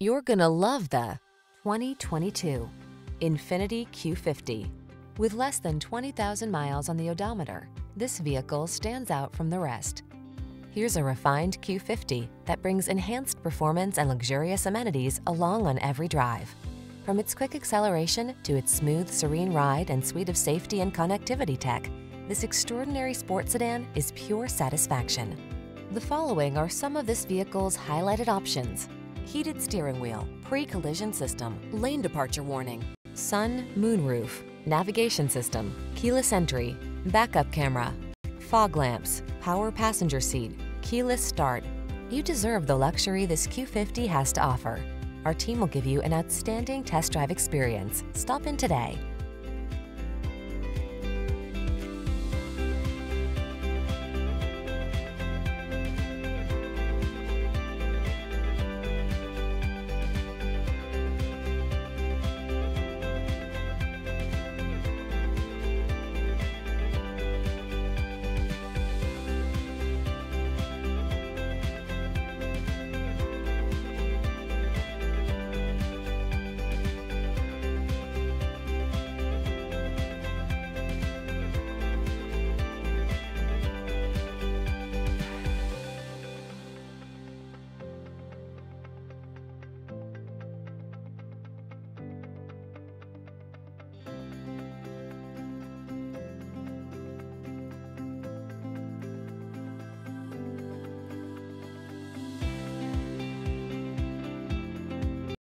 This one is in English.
You're gonna love the 2022 Infiniti Q50. With less than 20,000 miles on the odometer, this vehicle stands out from the rest. Here's a refined Q50 that brings enhanced performance and luxurious amenities along on every drive. From its quick acceleration to its smooth, serene ride and suite of safety and connectivity tech, this extraordinary sports sedan is pure satisfaction. The following are some of this vehicle's highlighted options. Heated steering wheel, pre-collision system, lane departure warning, sun, moonroof, navigation system, keyless entry, backup camera, fog lamps, power passenger seat, keyless start. You deserve the luxury this Q50 has to offer. Our team will give you an outstanding test drive experience. Stop in today.